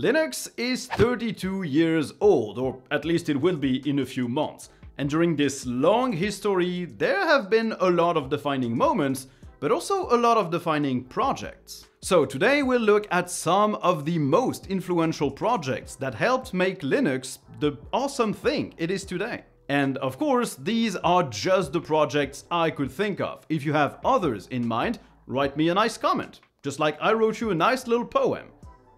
Linux is 32 years old, or at least it will be in a few months. And during this long history, there have been a lot of defining moments, but also a lot of defining projects. So today we'll look at some of the most influential projects that helped make Linux the awesome thing it is today. And of course, these are just the projects I could think of. If you have others in mind, write me a nice comment, just like I wrote you a nice little poem.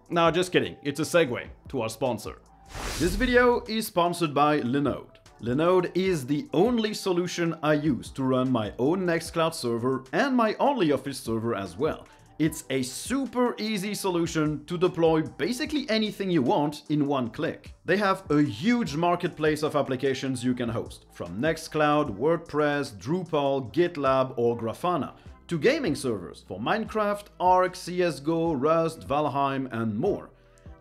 Now, just kidding, it's a segue to our sponsor. This video is sponsored by Linode. Linode is the only solution I use to run my own Nextcloud server and my OnlyOffice server as well. It's a super easy solution to deploy basically anything you want in one click. They have a huge marketplace of applications you can host, from Nextcloud, WordPress, Drupal, GitLab or Grafana, to gaming servers for Minecraft, Ark, CSGO, Rust, Valheim and more.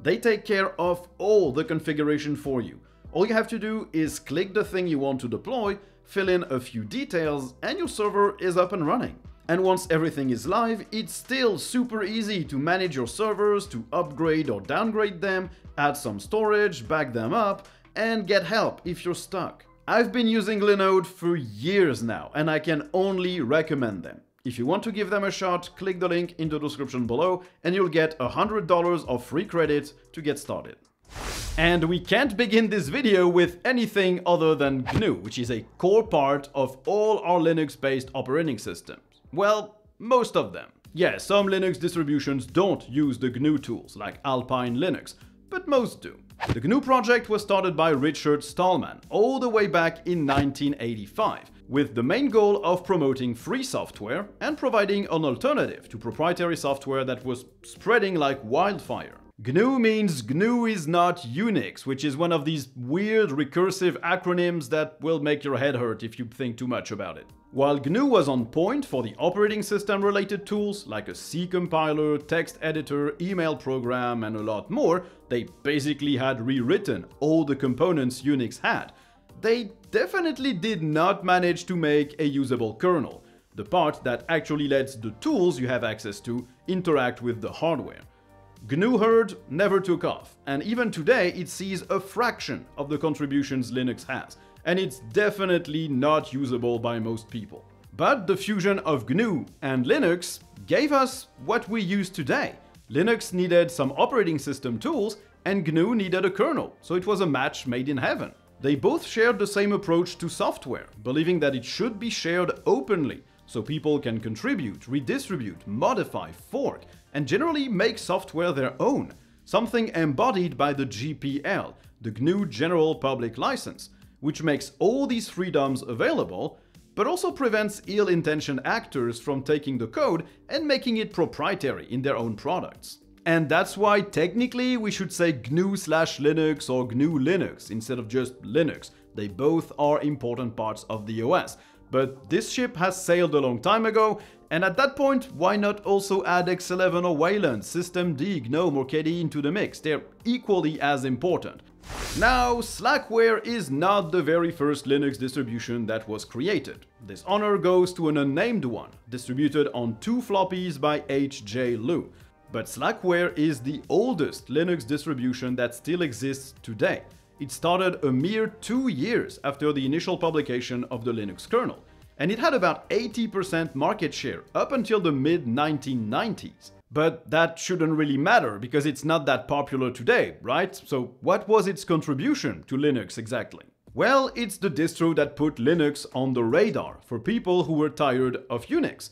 They take care of all the configuration for you. All you have to do is click the thing you want to deploy, fill in a few details, and your server is up and running. And once everything is live, it's still super easy to manage your servers, to upgrade or downgrade them, add some storage, back them up, and get help if you're stuck. I've been using Linode for years now, and I can only recommend them. If you want to give them a shot, click the link in the description below and you'll get $100 of free credits to get started. And we can't begin this video with anything other than GNU, which is a core part of all our Linux-based operating systems. Well, most of them. Yeah, some Linux distributions don't use the GNU tools, like Alpine Linux, but most do. The GNU project was started by Richard Stallman all the way back in 1985, with the main goal of promoting free software and providing an alternative to proprietary software that was spreading like wildfire. GNU means GNU is not Unix, which is one of these weird recursive acronyms that will make your head hurt if you think too much about it. While GNU was on point for the operating system related tools like a C compiler, text editor, email program, and a lot more, they basically had rewritten all the components Unix had. They definitely did not manage to make a usable kernel, the part that actually lets the tools you have access to interact with the hardware. GNU Hurd never took off, and even today it sees a fraction of the contributions Linux has, and it's definitely not usable by most people. But the fusion of GNU and Linux gave us what we use today. Linux needed some operating system tools, and GNU needed a kernel, so it was a match made in heaven. They both shared the same approach to software, believing that it should be shared openly, so people can contribute, redistribute, modify, fork, and generally make software their own, something embodied by the GPL, the GNU General Public License, which makes all these freedoms available, but also prevents ill-intentioned actors from taking the code and making it proprietary in their own products. And that's why technically we should say GNU slash Linux or GNU Linux instead of just Linux. They both are important parts of the OS. But this ship has sailed a long time ago, and at that point, why not also add X11 or Wayland, Systemd, GNOME or KDE into the mix? They're equally as important. Now, Slackware is not the very first Linux distribution that was created. This honor goes to an unnamed one, distributed on two floppies by H.J. Lu. But Slackware is the oldest Linux distribution that still exists today. It started a mere two years after the initial publication of the Linux kernel, and it had about 80% market share up until the mid 1990s. But that shouldn't really matter because it's not that popular today, right? So what was its contribution to Linux exactly? Well, it's the distro that put Linux on the radar for people who were tired of Unix.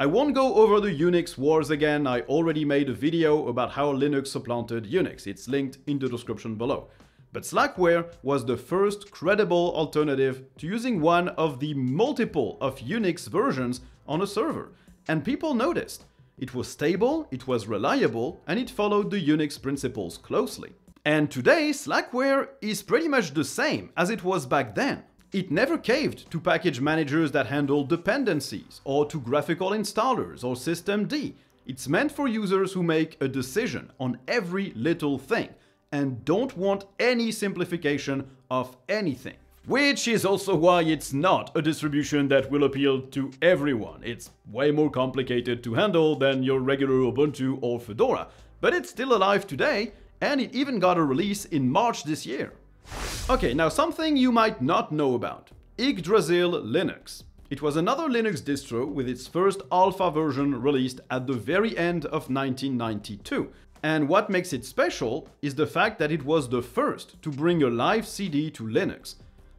I won't go over the Unix wars again, I already made a video about how Linux supplanted Unix, it's linked in the description below. But Slackware was the first credible alternative to using one of the multiple of Unix versions on a server, and people noticed. It was stable, it was reliable, and it followed the Unix principles closely. And today, Slackware is pretty much the same as it was back then. It never caved to package managers that handle dependencies, or to graphical installers or systemd. It's meant for users who make a decision on every little thing, and don't want any simplification of anything. Which is also why it's not a distribution that will appeal to everyone. It's way more complicated to handle than your regular Ubuntu or Fedora, but it's still alive today and it even got a release in March this year. Okay, now something you might not know about. Yggdrasil Linux. It was another Linux distro with its first alpha version released at the very end of 1992. And what makes it special is the fact that it was the first to bring a live CD to Linux.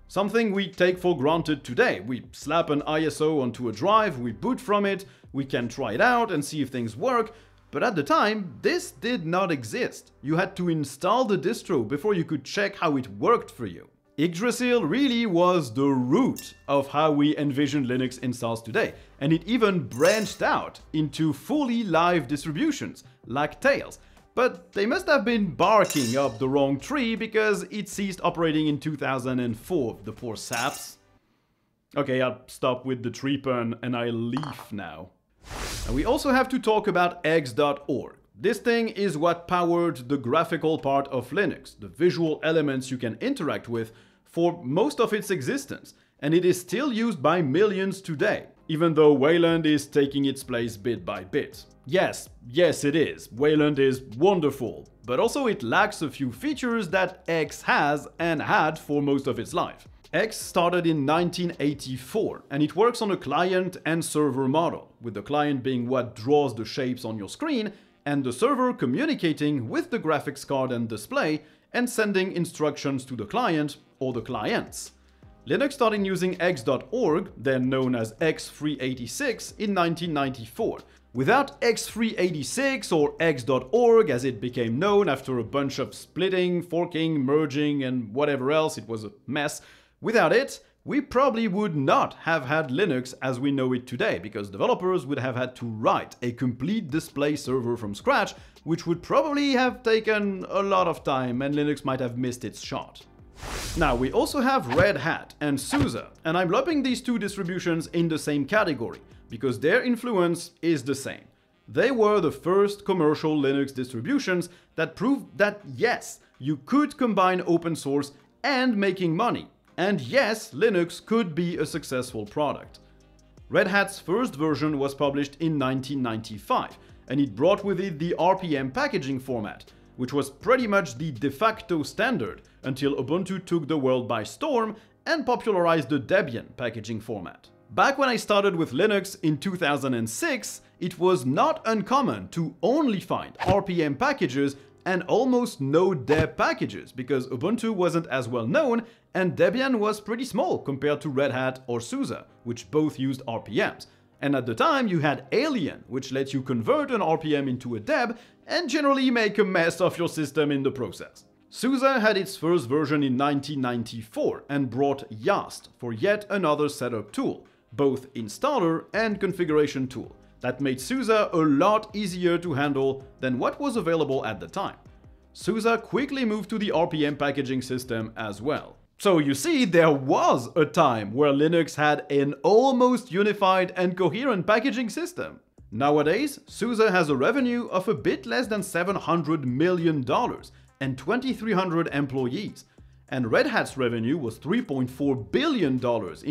Something we take for granted today. We slap an ISO onto a drive, we boot from it, we can try it out and see if things work, but at the time, this did not exist. You had to install the distro before you could check how it worked for you. Yggdrasil really was the root of how we envision Linux installs today, and it even branched out into fully live distributions, like Tails, but they must have been barking up the wrong tree because it ceased operating in 2004, the poor saps. Okay, I'll stop with the tree pun and I leave now. And we also have to talk about X.org. This thing is what powered the graphical part of Linux, the visual elements you can interact with, for most of its existence, and it is still used by millions today, even though Wayland is taking its place bit by bit. Yes, yes it is, Wayland is wonderful, but also it lacks a few features that X has and had for most of its life. X started in 1984 and it works on a client and server model, with the client being what draws the shapes on your screen and the server communicating with the graphics card and display and sending instructions to the client or the clients. Linux started using X.org, then known as X386, in 1994. Without X386 or X.org as it became known after a bunch of splitting, forking, merging and whatever else, it was a mess, without it, we probably would not have had Linux as we know it today, because developers would have had to write a complete display server from scratch, which would probably have taken a lot of time and Linux might have missed its shot. Now, we also have Red Hat and SUSE, and I'm lumping these two distributions in the same category, because their influence is the same. They were the first commercial Linux distributions that proved that yes, you could combine open source and making money, and yes, Linux could be a successful product. Red Hat's first version was published in 1995, and it brought with it the RPM packaging format, which was pretty much the de facto standard until Ubuntu took the world by storm and popularized the Debian packaging format. Back when I started with Linux in 2006, it was not uncommon to only find RPM packages and almost no deb packages because Ubuntu wasn't as well known and Debian was pretty small compared to Red Hat or SUSE, which both used RPMs. And at the time you had Alien, which lets you convert an RPM into a deb and generally make a mess of your system in the process. SUSE had its first version in 1994 and brought Yast for yet another setup tool, both installer and configuration tool. That made SUSE a lot easier to handle than what was available at the time. SUSE quickly moved to the RPM packaging system as well. So you see, there was a time where Linux had an almost unified and coherent packaging system. Nowadays, SUSE has a revenue of a bit less than $700 million and 2,300 employees. And Red Hat's revenue was $3.4 billion in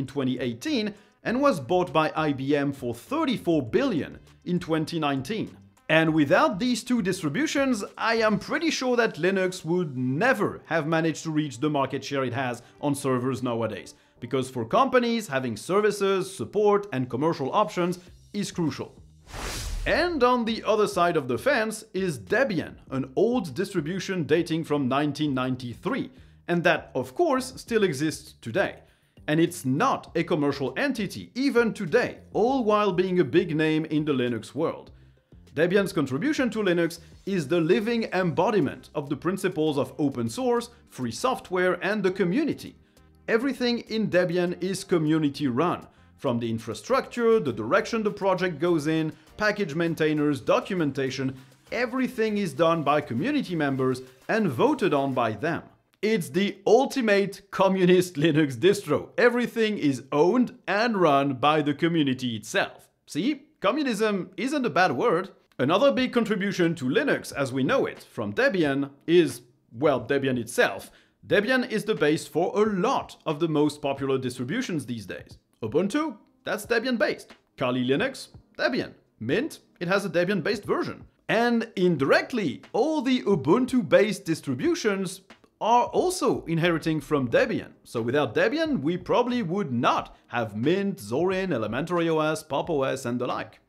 2018 and was bought by IBM for 34 billion in 2019. And without these two distributions, I am pretty sure that Linux would never have managed to reach the market share it has on servers nowadays. Because for companies, having services, support, and commercial options is crucial. And on the other side of the fence is Debian, an old distribution dating from 1993, and that, of course, still exists today. And it's not a commercial entity, even today, all while being a big name in the Linux world. Debian's contribution to Linux is the living embodiment of the principles of open source, free software, and the community. Everything in Debian is community run, from the infrastructure, the direction the project goes in, package maintainers, documentation, everything is done by community members and voted on by them. It's the ultimate communist Linux distro. Everything is owned and run by the community itself. See, communism isn't a bad word. Another big contribution to Linux as we know it from Debian is, well, Debian itself. Debian is the base for a lot of the most popular distributions these days. Ubuntu, that's Debian based. Kali Linux, Debian. Mint, it has a Debian based version. And indirectly, all the Ubuntu-based distributions are also inheriting from Debian. So without Debian, we probably would not have Mint, Zorin, Elementary OS, Pop OS, and the like.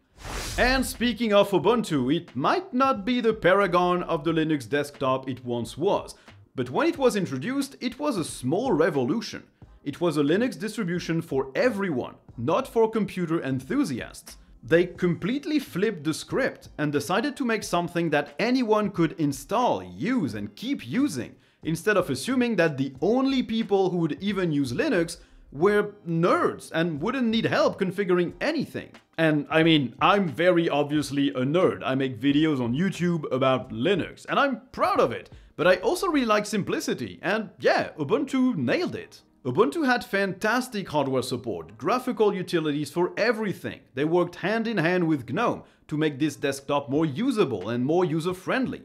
And speaking of Ubuntu, it might not be the paragon of the Linux desktop it once was, but when it was introduced, it was a small revolution. It was a Linux distribution for everyone, not for computer enthusiasts. They completely flipped the script and decided to make something that anyone could install, use, and keep using, instead of assuming that the only people who would even use Linux were nerds and wouldn't need help configuring anything. And I mean, I'm very obviously a nerd. I make videos on YouTube about Linux, and I'm proud of it. But I also really like simplicity, and yeah, Ubuntu nailed it. Ubuntu had fantastic hardware support, graphical utilities for everything. They worked hand in hand with GNOME to make this desktop more usable and more user-friendly.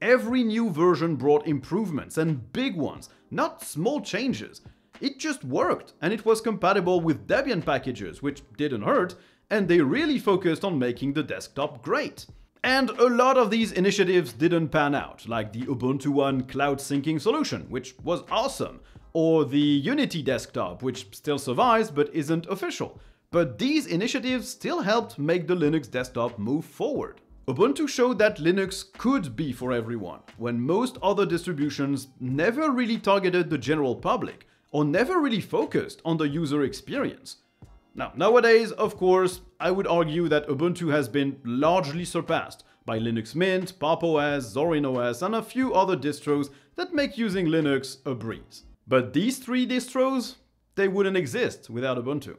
Every new version brought improvements, and big ones, not small changes. It just worked, and it was compatible with Debian packages, which didn't hurt, and they really focused on making the desktop great. And a lot of these initiatives didn't pan out, like the Ubuntu One cloud syncing solution, which was awesome, or the Unity desktop, which still survives but isn't official. But these initiatives still helped make the Linux desktop move forward. Ubuntu showed that Linux could be for everyone, when most other distributions never really targeted the general public, or never really focused on the user experience. Now, nowadays, of course, I would argue that Ubuntu has been largely surpassed by Linux Mint, Pop OS, Zorin OS, and a few other distros that make using Linux a breeze. But these three distros, they wouldn't exist without Ubuntu.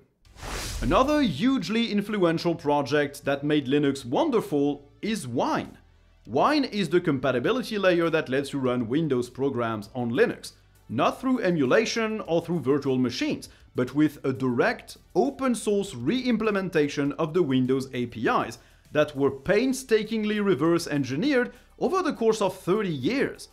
Another hugely influential project that made Linux wonderful is Wine. Wine is the compatibility layer that lets you run Windows programs on Linux, not through emulation or through virtual machines, but with a direct, open source re-implementation of the Windows APIs that were painstakingly reverse engineered over the course of 30 years.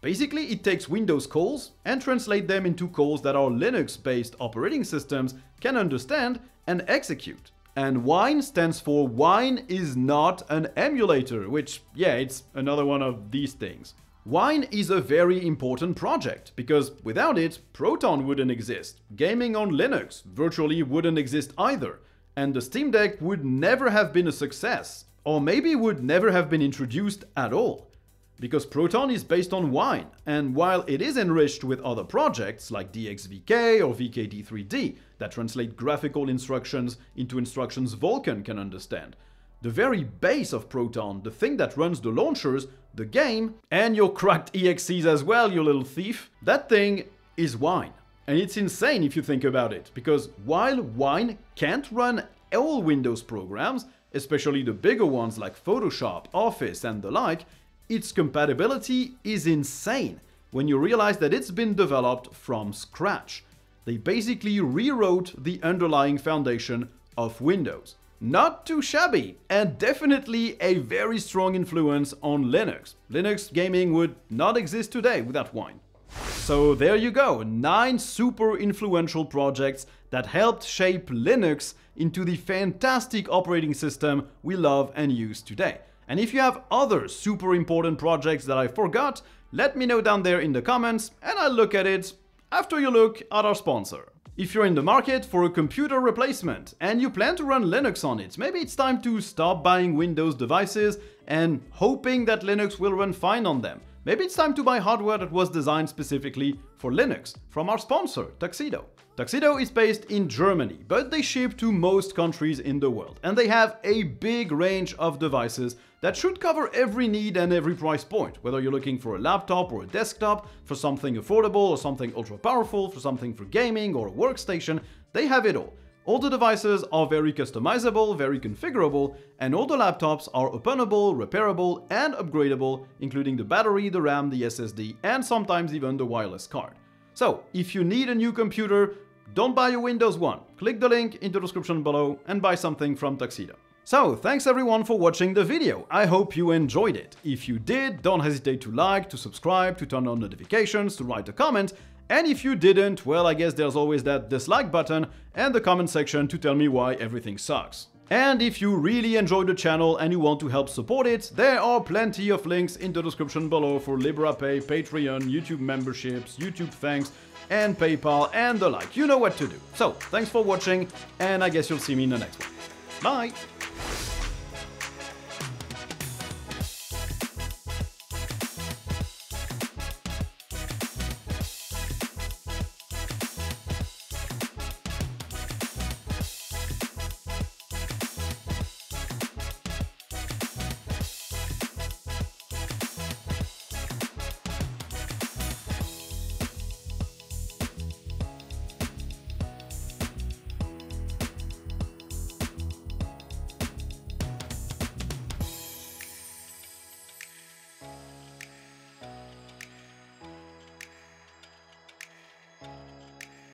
Basically, it takes Windows calls and translates them into calls that our Linux-based operating systems can understand and execute. And WINE stands for Wine is not an emulator, which, yeah, it's another one of these things. Wine is a very important project, because without it, Proton wouldn't exist, gaming on Linux virtually wouldn't exist either, and the Steam Deck would never have been a success, or maybe would never have been introduced at all. Because Proton is based on Wine, and while it is enriched with other projects like DXVK or VKD3D that translate graphical instructions into instructions Vulkan can understand, the very base of Proton, the thing that runs the launchers, the game, and your cracked EXEs as well, you little thief, that thing is Wine. And it's insane if you think about it, because while Wine can't run all Windows programs, especially the bigger ones like Photoshop, Office, and the like, its compatibility is insane when you realize that it's been developed from scratch. They basically rewrote the underlying foundation of Windows. Not too shabby, and definitely a very strong influence on Linux. Linux gaming would not exist today without Wine. So there you go, 9 super influential projects that helped shape Linux into the fantastic operating system we love and use today. And if you have other super important projects that I forgot, let me know down there in the comments and I'll look at it after you look at our sponsor. If you're in the market for a computer replacement and you plan to run Linux on it, maybe it's time to stop buying Windows devices and hoping that Linux will run fine on them. Maybe it's time to buy hardware that was designed specifically for Linux from our sponsor, Tuxedo. Tuxedo is based in Germany, but they ship to most countries in the world, and they have a big range of devices that should cover every need and every price point, whether you're looking for a laptop or a desktop, for something affordable or something ultra powerful, for something for gaming or a workstation, they have it all. All the devices are very customizable, very configurable, and all the laptops are openable, repairable, and upgradable, including the battery, the RAM, the SSD, and sometimes even the wireless card. So, if you need a new computer, don't buy a Windows one. Click the link in the description below and buy something from Tuxedo. So, thanks everyone for watching the video, I hope you enjoyed it. If you did, don't hesitate to like, to subscribe, to turn on notifications, to write a comment, and if you didn't, well I guess there's always that dislike button and the comment section to tell me why everything sucks. And if you really enjoy the channel and you want to help support it, there are plenty of links in the description below for Liberapay, Patreon, YouTube memberships, YouTube thanks, and PayPal and the like. You know what to do. So, thanks for watching, and I guess you'll see me in the next one. Bye!